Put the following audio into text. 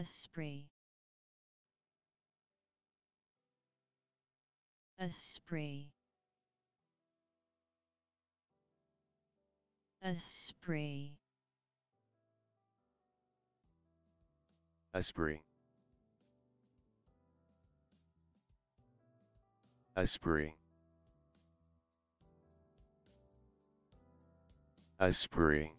Esprit. Esprit. Esprit. Esprit. Esprit. Esprit.